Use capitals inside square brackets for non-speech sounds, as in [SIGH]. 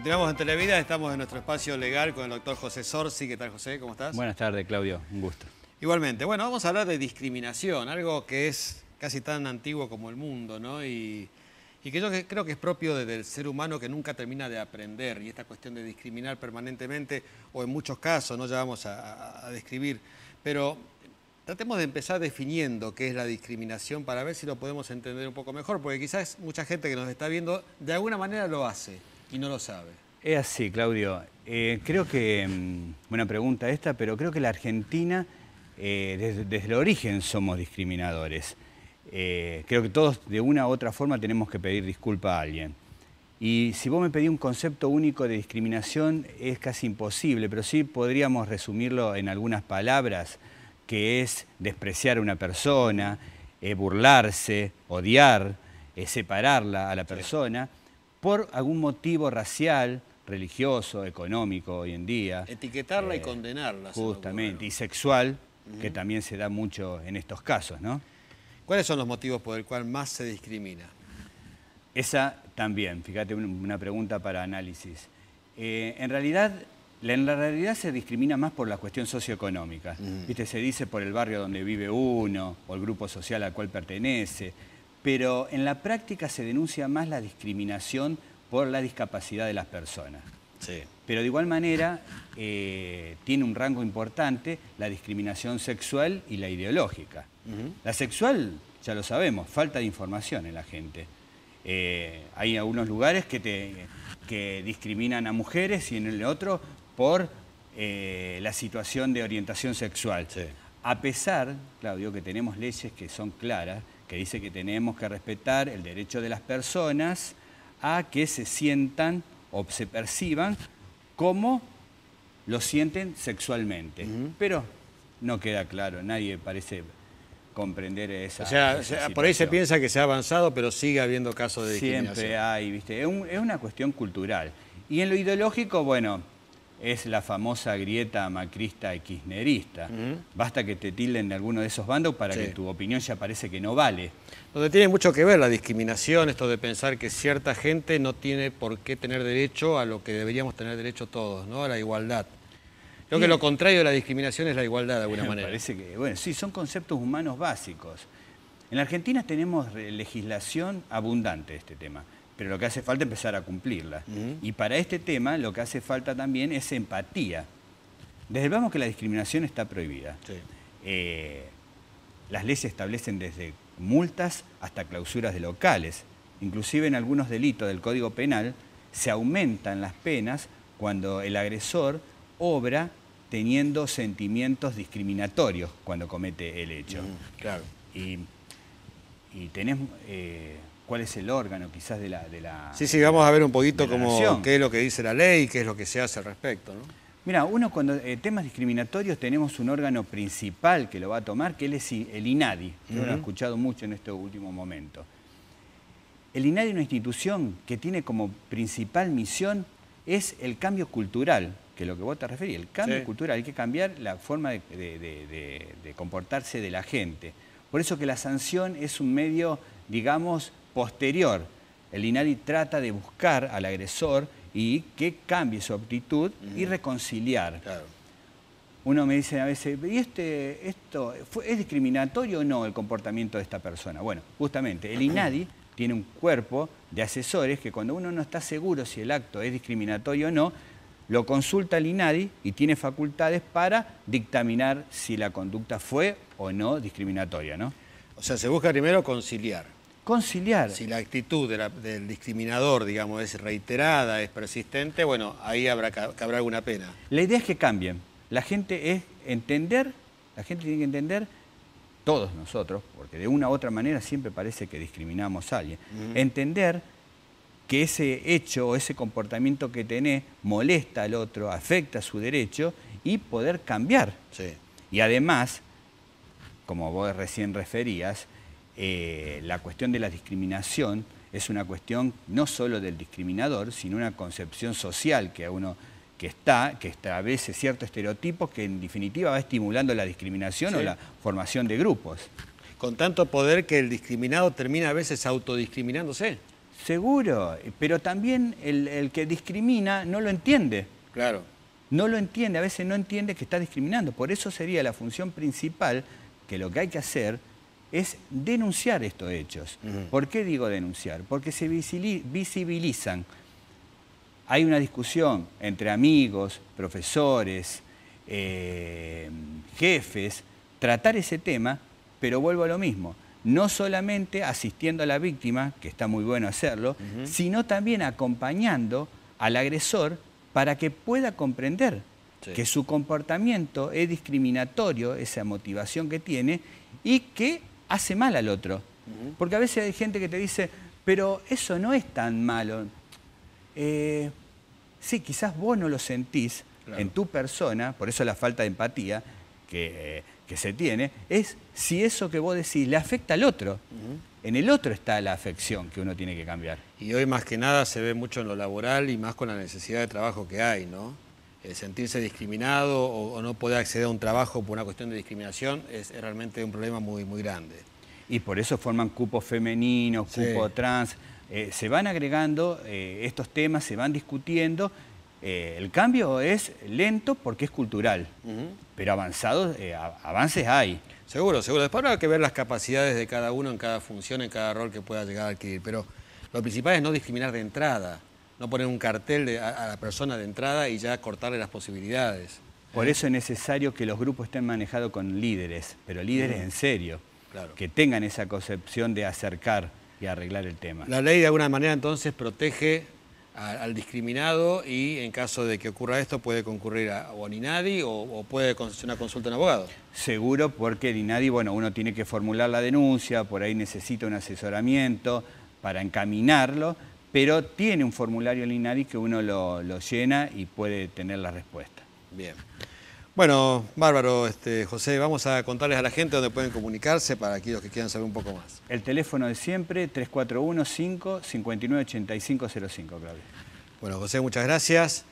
Continuamos en Televida, estamos en nuestro espacio legal con el doctor José Sorsi. ¿Qué tal, José? ¿Cómo estás? Buenas tardes, Claudio. Un gusto. Igualmente. Bueno, vamos a hablar de discriminación, algo que es casi tan antiguo como el mundo, ¿no? Y, que yo creo que es propio del ser humano que nunca termina de aprender. Y esta cuestión de discriminar permanentemente, o en muchos casos, no ya vamos a, a describir, pero tratemos de empezar definiendo qué es la discriminación para ver si lo podemos entender un poco mejor, porque quizás mucha gente que nos está viendo de alguna manera lo hace y no lo sabe. Es así, Claudio. Eh, creo que, mm, buena pregunta esta, pero creo que la Argentina, eh, desde, el origen somos discriminadores. Eh, creo que todos de una u otra forma tenemos que pedir disculpa a alguien. Y si vos me pedís un concepto único de discriminación, es casi imposible, pero sí podríamos resumirlo en algunas palabras, que es despreciar a una persona, burlarse, odiar, separarla a la persona por algún motivo racial, religioso, económico hoy en día. Etiquetarla y eh, condenarla. Justamente, y sexual, que también se da mucho en estos casos, ¿no? ¿Cuáles son los motivos por el cual más se discrimina? Esa también, fíjate, una pregunta para análisis. Eh, en realidad, en la realidad se discrimina más por la cuestión socioeconómica. ¿Viste? Se dice por el barrio donde vive uno, o el grupo social al cual pertenece pero en la práctica se denuncia más la discriminación por la discapacidad de las personas. Sí. Pero de igual manera eh, tiene un rango importante la discriminación sexual y la ideológica. La sexual, ya lo sabemos, falta de información en la gente. Eh, hay algunos lugares que, que discriminan a mujeres y en el otro por eh, la situación de orientación sexual. A pesar, Claudio, que tenemos leyes que son claras, que dice que tenemos que respetar el derecho de las personas a que se sientan o se perciban como lo sienten sexualmente. Pero no queda claro, nadie parece comprender esa. O sea, por ahí se piensa que se ha avanzado, pero sigue habiendo casos de discriminación. Siempre hay, ¿viste? es una cuestión cultural. Y en lo ideológico, bueno, es la famosa grieta macrista y kirchnerista. Basta que te tilden de alguno de esos bandos para que tu opinión ya parece que no vale. Donde tiene mucho que ver la discriminación, esto de pensar que cierta gente no tiene por qué tener derecho a lo que deberíamos tener derecho todos, ¿no? a la igualdad. Creo que lo contrario de la discriminación es la igualdad de alguna [LAUGHS] manera. Parece que, bueno, sí, son conceptos humanos básicos. En la Argentina tenemos legislación abundante de este tema pero lo que hace falta es empezar a cumplirla. Y para este tema lo que hace falta también es empatía. Desde vamos que la discriminación está prohibida. Eh, las leyes establecen desde multas hasta clausuras de locales. Inclusive en algunos delitos del Código Penal se aumentan las penas cuando el agresor obra teniendo sentimientos discriminatorios cuando comete el hecho. claro. Y, y tenés... Eh, cuál es el órgano quizás de la... De la sí, sí, vamos a ver un poquito cómo, qué es lo que dice la ley, qué es lo que se hace al respecto. ¿no? Mira, uno cuando eh, temas discriminatorios tenemos un órgano principal que lo va a tomar, que él es el INADI. Yo lo he escuchado mucho en este último momento. El INADI es una institución que tiene como principal misión es el cambio cultural, que es lo que vos te referís, el cambio cultural. Hay que cambiar la forma de, de comportarse de la gente. Por eso que la sanción es un medio, digamos, posterior. El INADI trata de buscar al agresor y que cambie su actitud y reconciliar. Uno me dice a veces, ¿y este, esto es discriminatorio o no el comportamiento de esta persona? Bueno, justamente, el INADI tiene un cuerpo de asesores que cuando uno no está seguro si el acto es discriminatorio o no, lo consulta al INADI y tiene facultades para dictaminar si la conducta fue o no discriminatoria, ¿no? O sea, se busca primero conciliar conciliar. Si la actitud del discriminador, digamos, es reiterada, es persistente, bueno, ahí habrá, habrá alguna pena. La idea es que cambien. La gente es entender, la gente tiene que entender, todos nosotros, porque de una u otra manera siempre parece que discriminamos a alguien, entender que ese hecho o ese comportamiento que tenés molesta al otro, afecta su derecho y poder cambiar. Y además, como vos recién referías, eh, la cuestión de la discriminación es una cuestión no solo del discriminador, sino una concepción social que a uno que está, que establece ciertos estereotipos que en definitiva va estimulando la discriminación o la formación de grupos. Con tanto poder que el discriminado termina a veces autodiscriminándose. Seguro, pero también el, el que discrimina no lo entiende. Claro. No lo entiende, a veces no entiende que está discriminando. Por eso sería la función principal que lo que hay que hacer es denunciar estos hechos. ¿Por qué digo denunciar? Porque se visibilizan. Hay una discusión entre amigos, profesores, eh, jefes, tratar ese tema, pero vuelvo a lo mismo. No solamente asistiendo a la víctima, que está muy bueno hacerlo, sino también acompañando al agresor para que pueda comprender que su comportamiento es discriminatorio, esa motivación que tiene, y que hace mal al otro. Porque a veces hay gente que te dice, pero eso no es tan malo. Eh, sí, quizás vos no lo sentís en tu persona, por eso la falta de empatía que, se tiene, es si eso que vos decís le afecta al otro. En el otro está la afección que uno tiene que cambiar. Y hoy más que nada se ve mucho en lo laboral y más con la necesidad de trabajo que hay, ¿no? El sentirse discriminado o, no poder acceder a un trabajo por una cuestión de discriminación es, realmente un problema muy, muy grande. Y por eso forman cupos femeninos, cupos trans. Eh, se van agregando eh, estos temas, se van discutiendo. Eh, el cambio es lento porque es cultural, pero avanzados, avances hay. Seguro, seguro. Después habrá que ver las capacidades de cada uno en cada función, en cada rol que pueda llegar a adquirir. Pero lo principal es no discriminar de entrada, no poner un cartel a, la persona de entrada y ya cortarle las posibilidades. Por eso es necesario que los grupos estén manejados con líderes, pero líderes en serio, que tengan esa concepción de acercar y arreglar el tema. La ley de alguna manera entonces protege al discriminado y en caso de que ocurra esto puede concurrir a, o a Ninadi o, puede hacer una consulta a un abogado. Seguro porque Ninadi, bueno, uno tiene que formular la denuncia, por ahí necesita un asesoramiento para encaminarlo, pero tiene un formulario en Ninadi que uno lo, lo llena y puede tener la respuesta. Bien. Bueno, bárbaro, este, José, vamos a contarles a la gente dónde pueden comunicarse para aquellos que quieran saber un poco más. El teléfono de siempre, 341-5-598505, Claudio. Bueno, José, muchas gracias.